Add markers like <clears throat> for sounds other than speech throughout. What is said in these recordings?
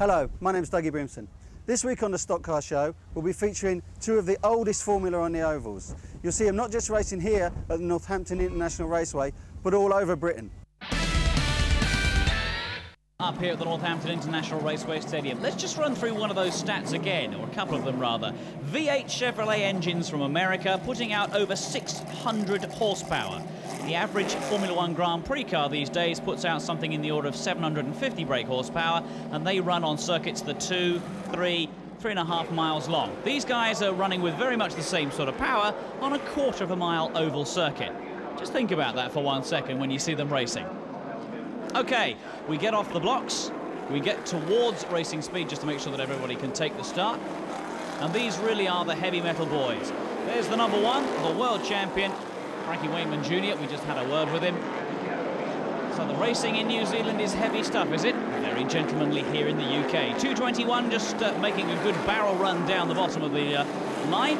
Hello, my name is Dougie Brimson. This week on the Stock Car Show, we'll be featuring two of the oldest Formula on the ovals. You'll see them not just racing here at the Northampton International Raceway, but all over Britain. Up here at the Northampton International Raceway Stadium. Let's just run through one of those stats again, or a couple of them rather. V8 Chevrolet engines from America putting out over 600 horsepower. The average Formula One Grand Prix car these days puts out something in the order of 750 brake horsepower, and they run on circuits that are two, three, three and a half miles long. These guys are running with very much the same sort of power on a quarter of a mile oval circuit. Just think about that for one second when you see them racing. Okay, we get off the blocks, we get towards racing speed just to make sure that everybody can take the start. And these really are the heavy metal boys. There's the number one, the world champion, Frankie Wainman Jr. We just had a word with him. So the racing in New Zealand is heavy stuff, is it? Very gentlemanly here in the UK. 221 just uh, making a good barrel run down the bottom of the uh, line.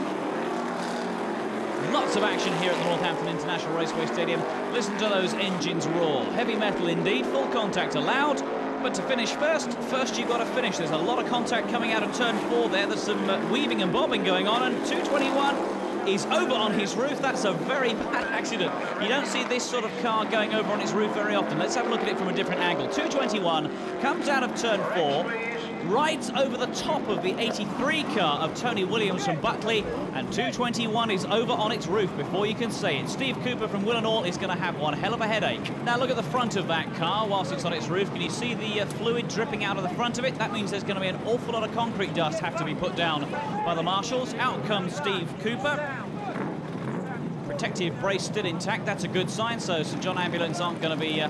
Lots of action here at the Northampton International Raceway Stadium. Listen to those engines roar. Heavy metal indeed, full contact allowed. But to finish first, first you've got to finish. There's a lot of contact coming out of turn four there. There's some uh, weaving and bobbing going on. And 221 is over on his roof. That's a very bad accident. You don't see this sort of car going over on its roof very often. Let's have a look at it from a different angle. 221 comes out of turn four right over the top of the 83 car of Tony Williams from Buckley, and 221 is over on its roof before you can say it. Steve Cooper from Willenhall is going to have one hell of a headache. Now look at the front of that car whilst it's on its roof. Can you see the uh, fluid dripping out of the front of it? That means there's going to be an awful lot of concrete dust have to be put down by the marshals. Out comes Steve Cooper protective brace still intact. That's a good sign. So St John Ambulance aren't going to be uh,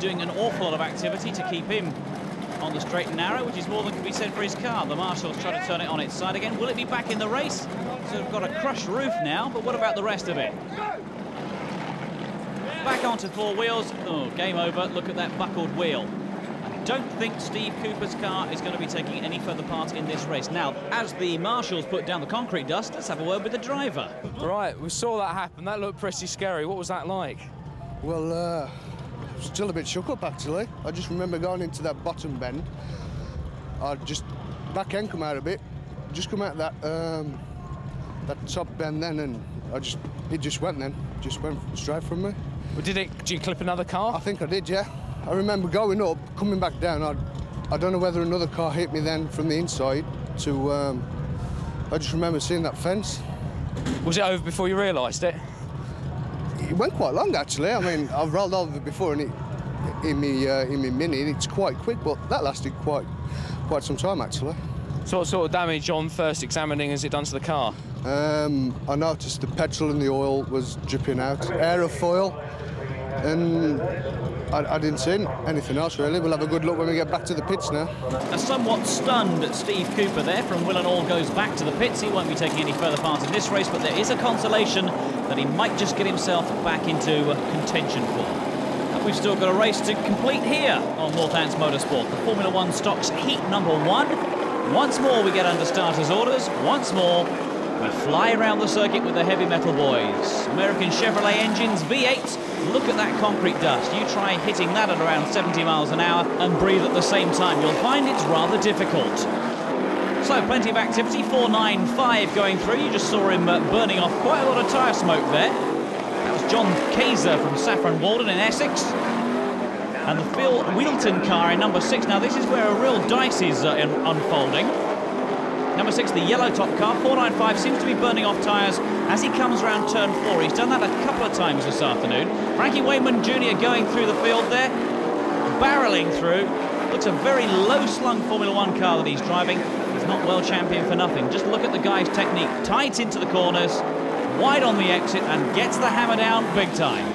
doing an awful lot of activity to keep him on the straight and narrow, which is more than can be said for his car. The Marshals try to turn it on its side again. Will it be back in the race? So we've got a crushed roof now, but what about the rest of it? Back onto four wheels. Oh, game over. Look at that buckled wheel. I don't think Steve Cooper's car is going to be taking any further part in this race. Now, as the marshals put down the concrete dust, let's have a word with the driver. Right, we saw that happen. That looked pretty scary. What was that like? Well, uh, still a bit shook up actually. I just remember going into that bottom bend. I just back end come out a bit, just come out that um, that top bend then, and I just it just went then, just went straight from me. Well, did it? Did you clip another car? I think I did, yeah. I remember going up, coming back down. I, I don't know whether another car hit me then from the inside. To um, I just remember seeing that fence. Was it over before you realised it? It went quite long actually. I mean, I've rolled over before, and it in me uh, in me mini, and it's quite quick, but that lasted quite quite some time actually. So what sort of damage on first examining has it done to the car? Um, I noticed the petrol and the oil was dripping out, aerofoil, and I, I, didn't see anything else really. We'll have a good look when we get back to the pits now. A somewhat stunned Steve Cooper there from Willenhall goes back to the pits. He won't be taking any further part in this race, but there is a consolation that he might just get himself back into contention for. We've still got a race to complete here on Northants Motorsport. The Formula One Stocks Heat number one. Once more we get under starters orders. Once more we fly around the circuit with the heavy metal boys. American Chevrolet engines, V8. Look at that concrete dust. You try hitting that at around 70 miles an hour and breathe at the same time. You'll find it's rather difficult. So plenty of activity, 495 going through. You just saw him uh, burning off quite a lot of tyre smoke there. That was John Kaiser from Saffron Walden in Essex. And the Phil Wheelton car in number six. Now this is where a real dice is uh, unfolding. Number six, the yellow top car, 495, seems to be burning off tyres as he comes around turn four. He's done that a couple of times this afternoon. Frankie Wainman Jr. going through the field there, barreling through. Looks a very low-slung Formula One car that he's driving. He's not world champion for nothing. Just look at the guy's technique. Tight into the corners, wide on the exit, and gets the hammer down big time.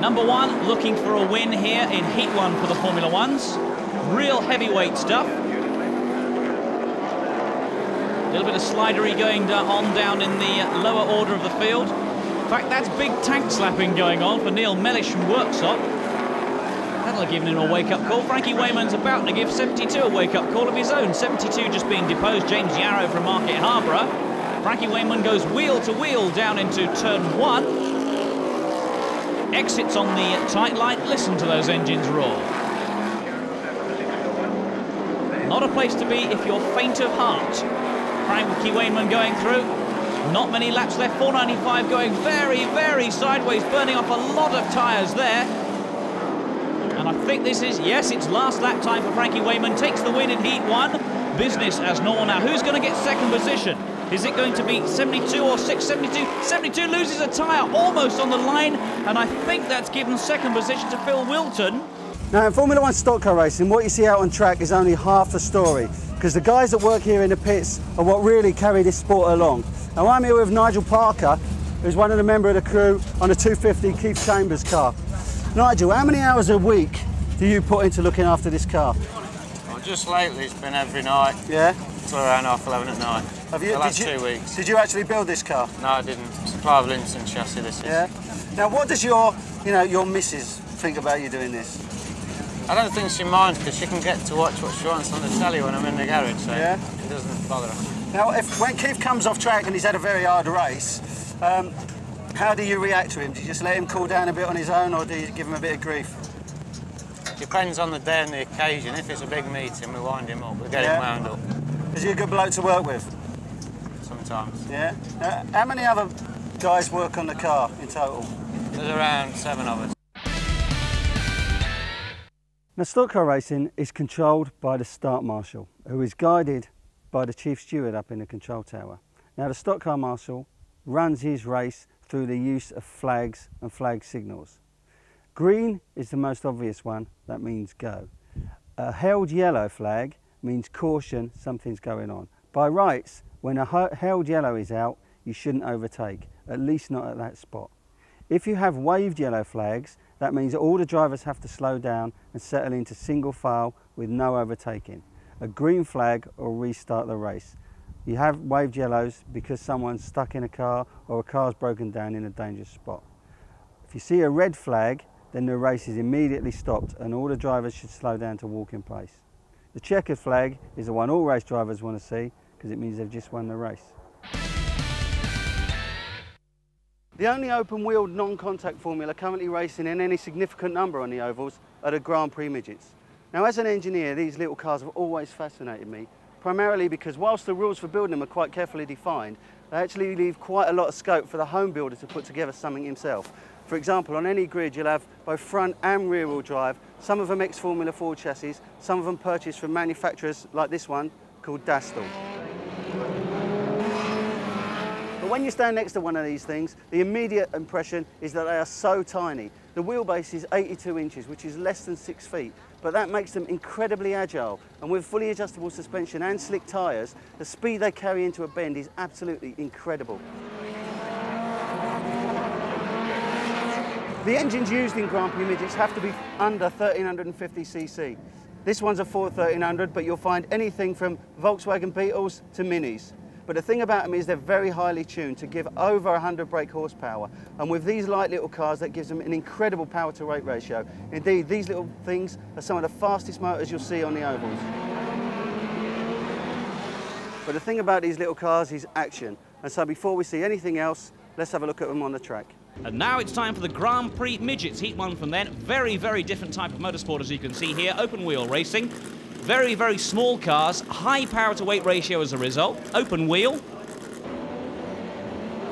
Number one looking for a win here in Heat 1 for the Formula Ones. Real heavyweight stuff. A little bit of slidery going on down in the lower order of the field. In fact, that's big tank slapping going on for Neil Mellish from Worksop. That'll have given him a wake-up call. Frankie Wainman's about to give 72 a wake-up call of his own. 72 just being deposed. James Yarrow from Market Harborough. Frankie Wainman goes wheel to wheel down into turn one. exits on the tight line. Listen to those engines roar. Not a place to be if you're faint of heart. Frankie Wainman going through. Not many laps left. 495 going very, very sideways, burning off a lot of tyres there. And I think this is, yes, it's last lap time for Frankie Wainman. Takes the win in Heat 1. Business as normal now. Who's going to get second position? Is it going to be 72 or 6? 72. 72 loses a tyre almost on the line. And I think that's given second position to Phil Wilton. Now in Formula One stock car racing, what you see out on track is only half the story because the guys that work here in the pits are what really carry this sport along. Now I'm here with Nigel Parker, who's one of the member of the crew on the 250 Keith Chambers car. Nigel, how many hours a week do you put into looking after this car? Well, just lately it's been every night. Yeah? Till around half 11 at night. Have you, the last did you, two weeks. Did you actually build this car? No, I didn't. It's a Clive Linson chassis this is. Yeah? Now what does your, you know, your missus think about you doing this? I don't think she minds because she can get to watch what she wants on the telly when I'm in the garage, so Yeah? it doesn't bother her. Now, if, when Keith comes off track and he's had a very hard race, um, how do you react to him? Do you just let him cool down a bit on his own or do you give him a bit of grief? Depends on the day and the occasion. If it's a big meeting, we wind him up. We get Yeah. him wound up Is he a good bloke to work with? sometimes. Yeah? Uh, how many other guys work on the car in total? There's around seven of us. Now, stock car racing is controlled by the start marshal, who is guided by the chief steward up in the control tower. Now, the stock car marshal runs his race through the use of flags and flag signals. Green is the most obvious one, that means go. A held yellow flag means caution, something's going on. By rights, when a held yellow is out, you shouldn't overtake, at least not at that spot. If you have waved yellow flags, that means all the drivers have to slow down and settle into single file with no overtaking. A green flag will restart the race. You have waved yellows because someone's stuck in a car or a car's broken down in a dangerous spot. If you see a red flag, then the race is immediately stopped and all the drivers should slow down to walk in place. The checkered flag is the one all race drivers want to see because it means they've just won the race. The only open-wheeled non-contact formula currently racing in any significant number on the ovals are the Grand Prix midgets. Now as an engineer, these little cars have always fascinated me, primarily because whilst the rules for building them are quite carefully defined, they actually leave quite a lot of scope for the home builder to put together something himself. For example, on any grid you'll have both front and rear wheel drive, some of them ex-Formula Ford chassis, some of them purchased from manufacturers like this one called Dastal. But when you stand next to one of these things, the immediate impression is that they are so tiny. The wheelbase is 82 inches, which is less than six feet, but that makes them incredibly agile. And with fully adjustable suspension and slick tyres, the speed they carry into a bend is absolutely incredible. The engines used in Grand Prix midgets have to be under 1350cc. This one's a Ford 1300, but you'll find anything from Volkswagen Beetles to Minis. But the thing about them is they're very highly tuned to give over 100 brake horsepower. And with these light little cars, that gives them an incredible power to weight ratio. Indeed, these little things are some of the fastest motors you'll see on the ovals. But the thing about these little cars is action. And so before we see anything else, let's have a look at them on the track. And now it's time for the Grand Prix Midgets, Heat 1 from then. Very, very different type of motorsport as you can see here, open wheel racing. Very, very small cars, high power to weight ratio as a result, open wheel.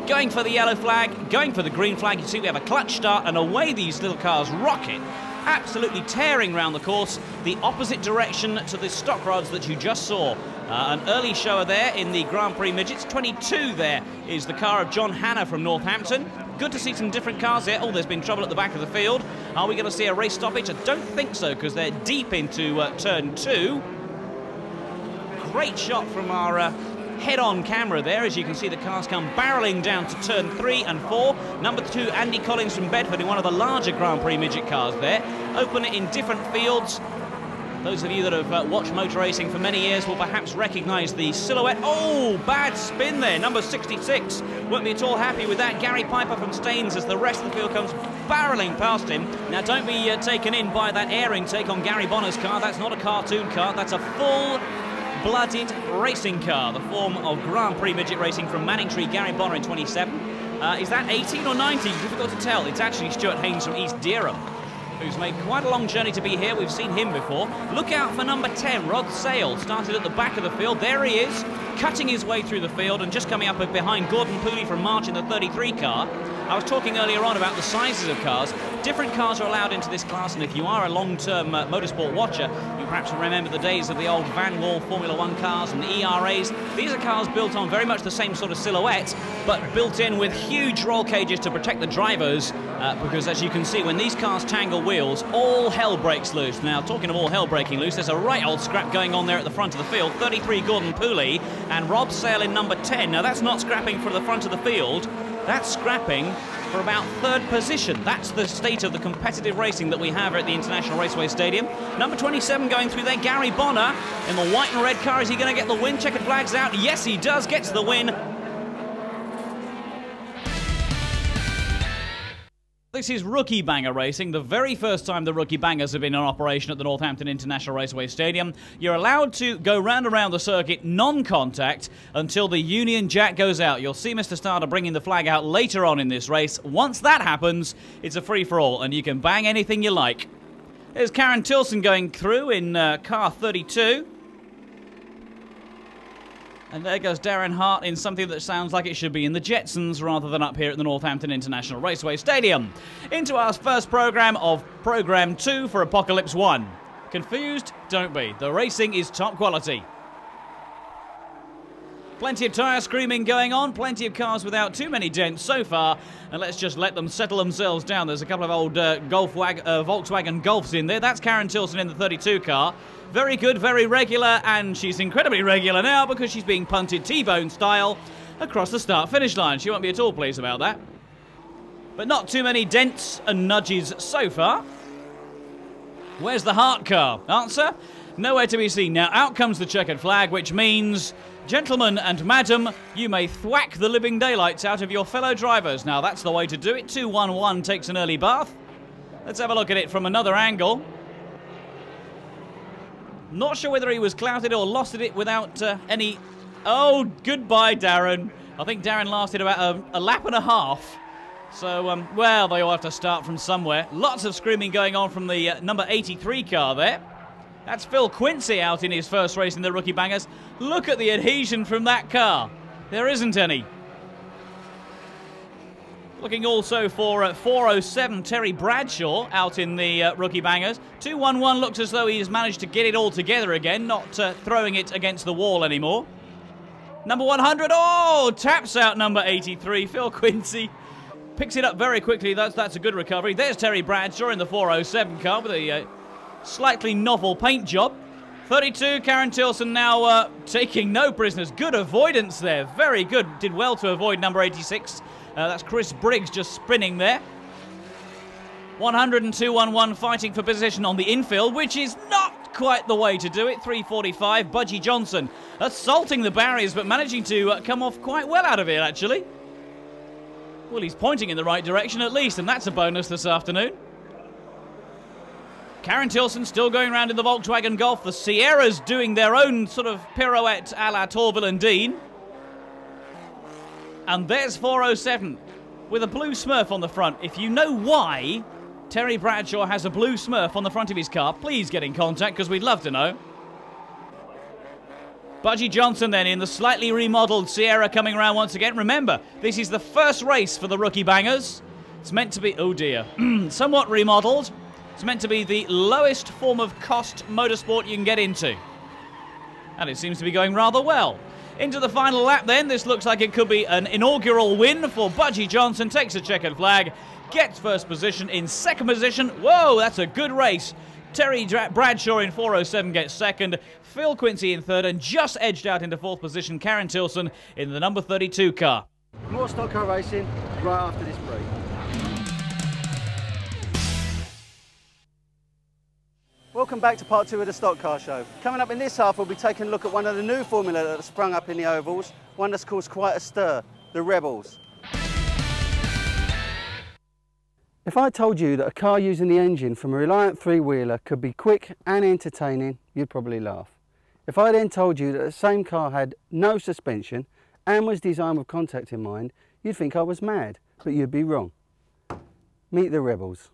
Going for the yellow flag, going for the green flag. You see we have a clutch start and away these little cars rocket. Absolutely tearing around the course, the opposite direction to the stock rods that you just saw. Uh, an early shower there in the Grand Prix Midgets. 22 there is the car of John Hanna from Northampton. Good to see some different cars here. Oh, there's been trouble at the back of the field. Are we going to see a race stoppage? I don't think so because they're deep into uh, turn two. Great shot from our uh, head-on camera there as you can see the cars come barreling down to turn three and four. Number two, Andy Collins from Bedford in one of the larger Grand Prix midget cars there. Open it in different fields. Those of you that have uh, watched motor racing for many years will perhaps recognise the silhouette. Oh, bad spin there, number 66. Won't be at all happy with that. Gary Piper from Staines as the rest of the field comes barreling past him. Now, don't be uh, taken in by that air intake on Gary Bonner's car. That's not a cartoon car, that's a full blooded racing car, the form of Grand Prix midget racing from Manningtree, Gary Bonner in 27. Uh, is that 18 or 19? Difficult to tell. It's actually Stuart Haynes from East Dereham who's made quite a long journey to be here. We've seen him before. Look out for number 10, Rod Sale. Started at the back of the field. There he is, cutting his way through the field and just coming up behind Gordon Pooley from March in the 33 car. I was talking earlier on about the sizes of cars. Different cars are allowed into this class, and if you are a long-term uh, motorsport watcher, you perhaps remember the days of the old Vanwall Formula One cars and the ERAs. These are cars built on very much the same sort of silhouette, but built in with huge roll cages to protect the drivers, uh, because as you can see, when these cars tangle wheels, all hell breaks loose. Now, talking of all hell breaking loose, there's a right old scrap going on there at the front of the field. 33 Gordon Pooley and Rob Sale in number 10. Now, that's not scrapping for the front of the field. That's scrapping for about third position. That's the state of the competitive racing that we have at the International Raceway Stadium. Number 27 going through there, Gary Bonner in the white and red car. Is he going to get the win? Checkered flags out. Yes, he does. Gets the win. This is Rookie Banger Racing, the very first time the Rookie Bangers have been in operation at the Northampton International Raceway Stadium. You're allowed to go round around the circuit non-contact until the Union Jack goes out. You'll see Mr. Starter bringing the flag out later on in this race. Once that happens, it's a free-for-all, and you can bang anything you like. There's Karen Tilson going through in uh, car 32. And there goes Darren Hart in something that sounds like it should be in the Jetsons rather than up here at the Northampton International Raceway Stadium. Into our first programme of Programme 2 for Apocalypse 1. Confused? Don't be. The racing is top quality. Plenty of tyre screaming going on, plenty of cars without too many dents so far, and let's just let them settle themselves down. There's a couple of old uh, Golf uh, Volkswagen Golfs in there. That's Karen Tilson in the 32 car. Very good, very regular, and she's incredibly regular now because she's being punted T-bone style across the start-finish line. She won't be at all pleased about that. But not too many dents and nudges so far. Where's the Hart car? Answer? Nowhere to be seen. Now, out comes the checkered flag, which means, gentlemen and madam, you may thwack the living daylights out of your fellow drivers. Now, that's the way to do it. 2-1-1 takes an early bath. Let's have a look at it from another angle. Not sure whether he was clouted or lost it without uh, any... Oh, goodbye, Darren. I think Darren lasted about a, a lap and a half. So, um, well, they all have to start from somewhere. Lots of screaming going on from the uh, number 83 car there. That's Phil Quincy out in his first race in the Rookie Bangers. Look at the adhesion from that car. There isn't any. Looking also for uh, 407 Terry Bradshaw out in the uh, rookie bangers. 211 looks as though he's managed to get it all together again, not uh, throwing it against the wall anymore. Number 100, oh, taps out number 83, Phil Quincy. Picks it up very quickly, that's, that's a good recovery. There's Terry Bradshaw in the 407 car with a uh, slightly novel paint job. 32, Karen Tilson now uh, taking no prisoners. Good avoidance there, very good. Did well to avoid number 86. Uh, that's Chris Briggs just sprinting there. 102-1-1 fighting for position on the infield, which is not quite the way to do it. 345, Budgie Johnson assaulting the barriers, but managing to uh, come off quite well out of it, actually. Well, he's pointing in the right direction at least, and that's a bonus this afternoon. Karen Tilson still going around in the Volkswagen Golf. The Sierras doing their own sort of pirouette a la Torvill and Dean. And there's 407 with a blue smurf on the front. If you know why Terry Bradshaw has a blue smurf on the front of his car, please get in contact because we'd love to know. Budgie Johnson then in the slightly remodeled Sierra coming around once again. Remember, this is the first race for the Rookie Bangers. It's meant to be, oh dear, <clears throat> somewhat remodeled. It's meant to be the lowest form of cost motorsport you can get into. And it seems to be going rather well. Into the final lap then. This looks like it could be an inaugural win for Budgie Johnson. Takes a checkered flag, gets first position. In second position, whoa, that's a good race. Terry Bradshaw in 407 gets second. Phil Quincy in third and just edged out into fourth position. Karen Tilson in the number 32 car. More stock car racing right after this Welcome back to part two of the Stock Car Show. Coming up in this half, we'll be taking a look at one of the new formula that sprung up in the ovals, one that's caused quite a stir, the Rebels. If I told you that a car using the engine from a Reliant three-wheeler could be quick and entertaining, you'd probably laugh. If I then told you that the same car had no suspension and was designed with contact in mind, you'd think I was mad, but you'd be wrong. Meet the Rebels.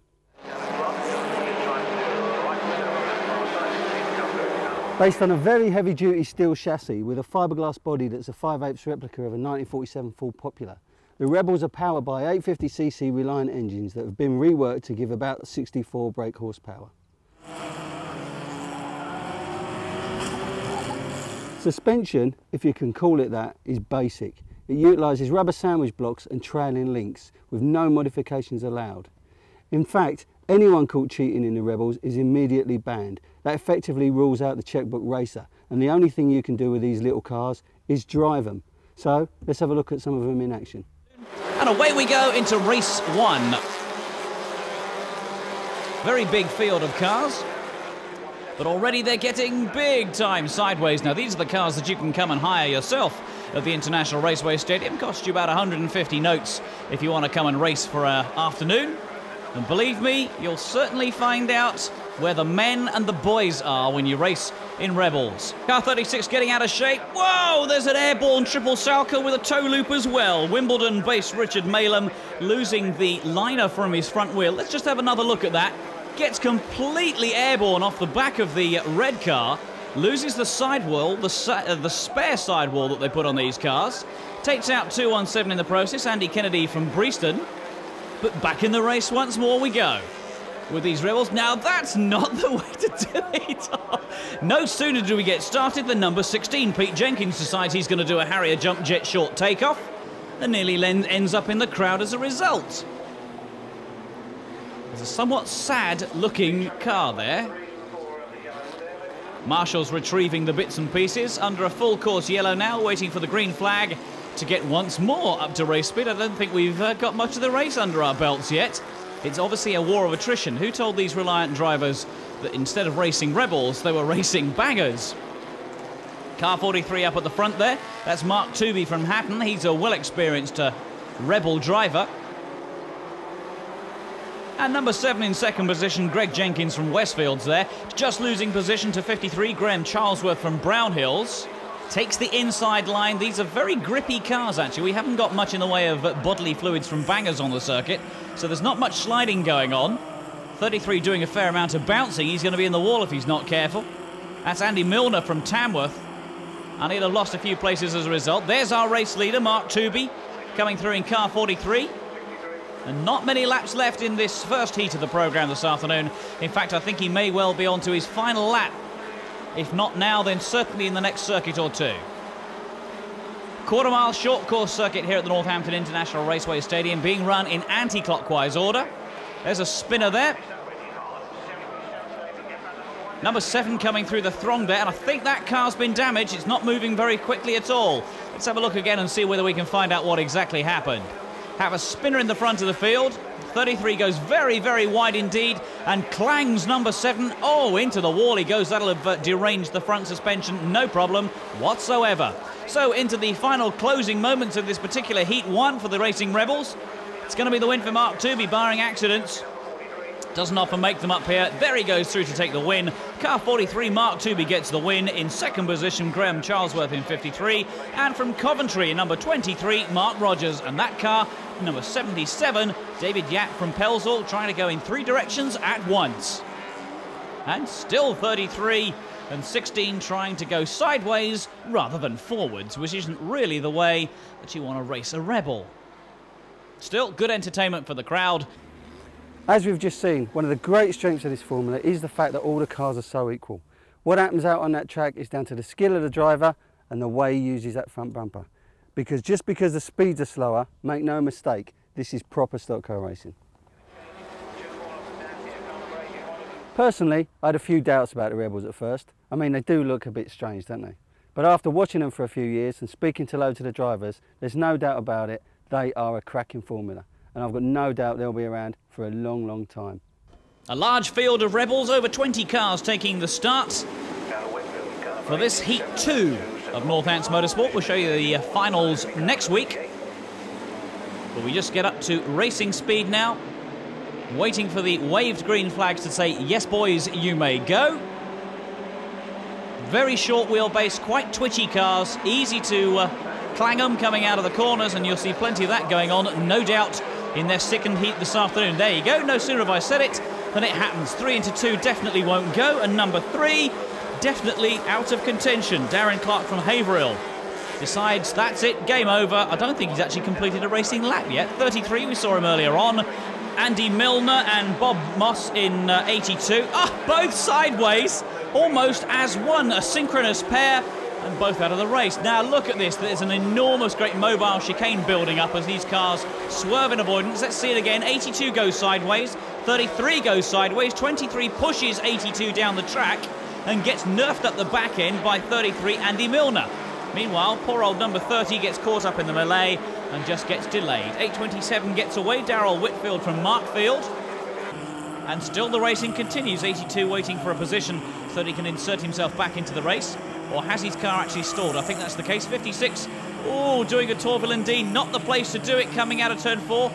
Based on a very heavy duty steel chassis with a fiberglass body that's a 5 8 replica of a 1947 Ford Popular, the Rebels are powered by 850cc Reliant engines that have been reworked to give about 64 brake horsepower. Suspension, if you can call it that, is basic. It utilises rubber sandwich blocks and trailing links with no modifications allowed. In fact, anyone caught cheating in the Rebels is immediately banned. That effectively rules out the checkbook racer and the only thing you can do with these little cars is drive them. So let's have a look at some of them in action. And away we go into race one. Very big field of cars. But already they're getting big time sideways. Now, these are the cars that you can come and hire yourself at the International Raceway Stadium. Cost you about 150 notes if you want to come and race for an afternoon. And believe me, you'll certainly find out where the men and the boys are when you race in Rebels. Car 36 getting out of shape. Whoa, there's an airborne triple Salchow with a toe loop as well. Wimbledon-based Richard Maylam losing the liner from his front wheel. Let's just have another look at that. Gets completely airborne off the back of the red car. Loses the sidewall, the, uh, the spare sidewall that they put on these cars. Takes out 217 in the process. Andy Kennedy from Breaston. But back in the race once more we go with these rebels. Now that's not the <laughs> way to do it. no sooner do we get started than number 16, Pete Jenkins, decides he's going to do a Harrier jump jet short takeoff and nearly ends up in the crowd as a result. There's a somewhat sad looking car there. Marshall's retrieving the bits and pieces under a full course yellow now, waiting for the green flag to get once more up to race speed. I don't think we've uh, got much of the race under our belts yet. It's obviously a war of attrition. Who told these Reliant drivers that instead of racing rebels, they were racing bangers? Car 43 up at the front there. That's Mark Tooby from Hatton. He's a well-experienced uh, rebel driver. And number seven in second position, Greg Jenkins from Westfields there. Just losing position to 53, Graham Charlesworth from Brownhills. Takes the inside line. These are very grippy cars, actually. We haven't got much in the way of bodily fluids from bangers on the circuit, so there's not much sliding going on. 33 doing a fair amount of bouncing. He's going to be in the wall if he's not careful. That's Andy Milner from Tamworth. And he'll have lost a few places as a result. There's our race leader, Mark Tooby, coming through in car 43. And not many laps left in this first heat of the programme this afternoon. In fact, I think he may well be on to his final lap if not now, then certainly in the next circuit or two. Quarter mile short course circuit here at the Northampton International Raceway Stadium being run in anti-clockwise order. There's a spinner there. Number seven coming through the throng there, and I think that car's been damaged. It's not moving very quickly at all. Let's have a look again and see whether we can find out what exactly happened. Have a spinner in the front of the field. 33 goes very, very wide indeed and clangs number seven. Oh, into the wall he goes. That'll have uh, deranged the front suspension. No problem whatsoever. So into the final closing moments of this particular Heat 1 for the Racing Rebels. It's going to be the win for Mark Tooby, barring accidents. Doesn't often make them up here. There he goes through to take the win. Car 43, Mark Tooby gets the win. In second position, Graham Charlesworth in 53. And from Coventry, number 23, Mark Rogers. And that car, number 77, David Yap from Pelsall, trying to go in three directions at once. And still 33 and 16 trying to go sideways rather than forwards, which isn't really the way that you want to race a Rebel. Still, good entertainment for the crowd. As we've just seen, one of the great strengths of this formula is the fact that all the cars are so equal. What happens out on that track is down to the skill of the driver and the way he uses that front bumper. Because just because the speeds are slower, make no mistake, this is proper stock car racing. Personally, I had a few doubts about the Rebels at first. I mean, they do look a bit strange, don't they? But after watching them for a few years and speaking to loads of the drivers, there's no doubt about it, they are a cracking formula and I've got no doubt they'll be around for a long, long time. A large field of Rebels, over 20 cars taking the start for this Heat 2 of Northants Motorsport. We'll show you the finals next week. But we just get up to racing speed now, waiting for the waved green flags to say, yes, boys, you may go. Very short wheelbase, quite twitchy cars, easy to uh, clangum coming out of the corners, and you'll see plenty of that going on, no doubt, in their second heat this afternoon. There you go. No sooner have I said it than it happens. Three into two definitely won't go, and number three definitely out of contention. Darren Clark from Haverhill decides that's it, game over. I don't think he's actually completed a racing lap yet. 33, we saw him earlier on. Andy Milner and Bob Moss in uh, 82. Ah, both sideways, almost as one, a synchronous pair, and both out of the race. Now look at this, there's an enormous, great mobile chicane building up as these cars swerve in avoidance. Let's see it again. 82 goes sideways, 33 goes sideways, 23 pushes 82 down the track and gets nerfed up the back end by 33 Andy Milner. Meanwhile, poor old number 30 gets caught up in the melee and just gets delayed. 827 gets away, Daryl Whitfield from Markfield. And still the racing continues. 82 waiting for a position so that he can insert himself back into the race. Or has his car actually stalled? I think that's the case. 56, oh, doing a Torvill indeed. Not the place to do it coming out of turn four.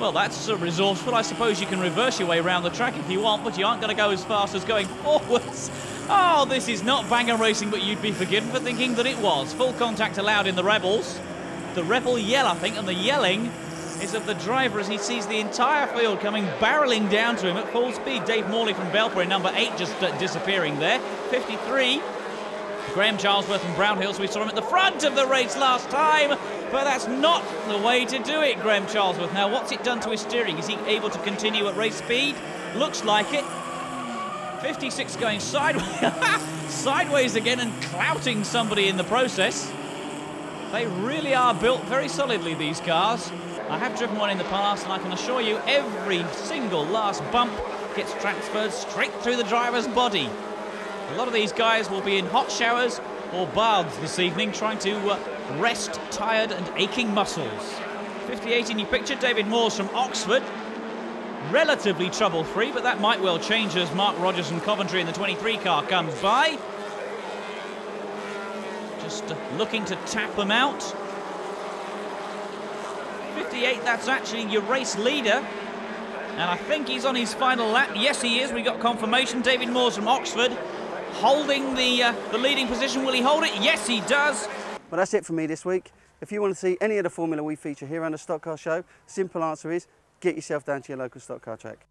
Well, that's resourceful. I suppose you can reverse your way around the track if you want, but you aren't going to go as fast as going <laughs> forwards. Oh, this is not banger racing, but you'd be forgiven for thinking that it was. Full contact allowed in the Rebels. The Rebel yell, I think, and the yelling is of the driver as he sees the entire field coming barreling down to him at full speed. Dave Morley from Belper number eight just uh, disappearing there. 53. Graham Charlesworth from Brownhills, we saw him at the front of the race last time, but that's not the way to do it, Graham Charlesworth. Now, what's it done to his steering? Is he able to continue at race speed? Looks like it. 56 going sideways, <laughs> sideways again and clouting somebody in the process. They really are built very solidly, these cars. I have driven one in the past, and I can assure you every single last bump gets transferred straight through the driver's body. A lot of these guys will be in hot showers or baths this evening, trying to uh, rest tired and aching muscles. 58 in your picture, David Moores from Oxford relatively trouble-free, but that might well change as Mark Rogers from Coventry in the 23 car comes by. Just uh, looking to tap them out. 58, that's actually your race leader. And I think he's on his final lap. Yes, he is. We got confirmation. David Moores from Oxford holding the, uh, the leading position. Will he hold it? Yes, he does. Well, that's it for me this week. If you want to see any of the formula we feature here on the Stock Car Show, simple answer is get yourself down to your local stock car track.